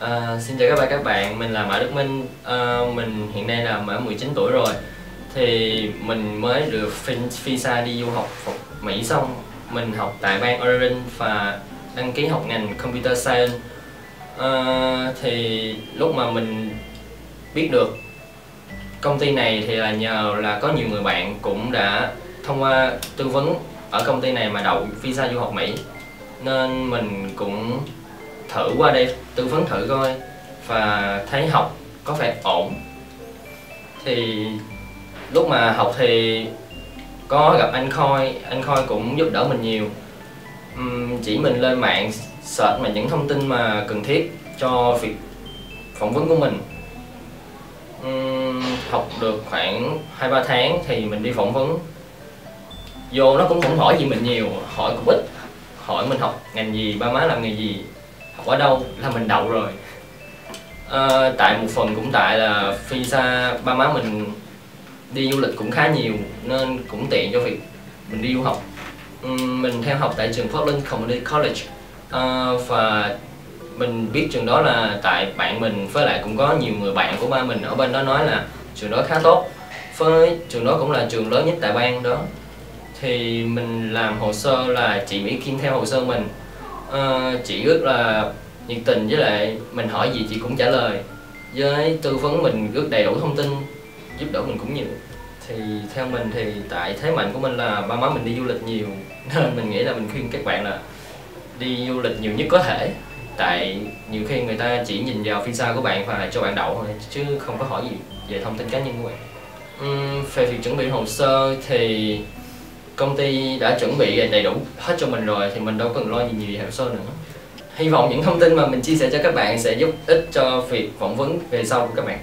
À, xin chào các bạn các bạn, mình là Mã Đức Minh. À, Mình hiện nay là Mã 19 tuổi rồi. Thì mình mới được visa đi du học Mỹ xong. Mình học tại bang Oregon và đăng ký học ngành Computer Science. À, Thì lúc mà mình biết được công ty này thì là nhờ là có nhiều người bạn cũng đã thông qua tư vấn ở công ty này mà đậu visa du học Mỹ. Nên mình cũng thử qua đây tư vấn thử coi và thấy học có vẻ ổn. Thì lúc mà học thì có gặp anh Khôi anh Khôi cũng giúp đỡ mình nhiều. Uhm, chỉ mình lên mạng search mà những thông tin mà cần thiết cho việc phỏng vấn của mình. Uhm, học được khoảng hai ba tháng thì mình đi phỏng vấn. Vô nó cũng không hỏi gì mình nhiều hỏi cũng ít. Hỏi mình học ngành gì ba má làm nghề gì học ở đâu là mình đậu rồi. À, tại một phần cũng tại là visa ba má mình đi du lịch cũng khá nhiều nên cũng tiện cho việc mình đi du học. Mình theo học tại trường Portland Community College. À, và mình biết trường đó là tại bạn mình với lại cũng có nhiều người bạn của ba mình ở bên đó nói là trường đó khá tốt. Với trường đó cũng là trường lớn nhất tại bang đó. Thì mình làm hồ sơ là chị Mỹ Kim theo hồ sơ mình à, chị rất là nhiệt tình với lại mình hỏi gì chị cũng trả lời. Với tư vấn mình rất đầy đủ thông tin giúp đỡ mình cũng nhiều. Thì theo mình thì tại thế mạnh của mình là ba má mình đi du lịch nhiều nên mình nghĩ là mình khuyên các bạn là đi du lịch nhiều nhất có thể. Tại nhiều khi người ta chỉ nhìn vào visa của bạn và cho bạn đậu thôi chứ không có hỏi gì về thông tin cá nhân của bạn. Uhm, về việc chuẩn bị hồ sơ thì công ty đã chuẩn bị đầy đủ hết cho mình rồi thì mình đâu cần lo gì nhiều về hồ sơ nữa. Hy vọng những thông tin mà mình chia sẻ cho các bạn sẽ giúp ích cho việc phỏng vấn về sau của các bạn.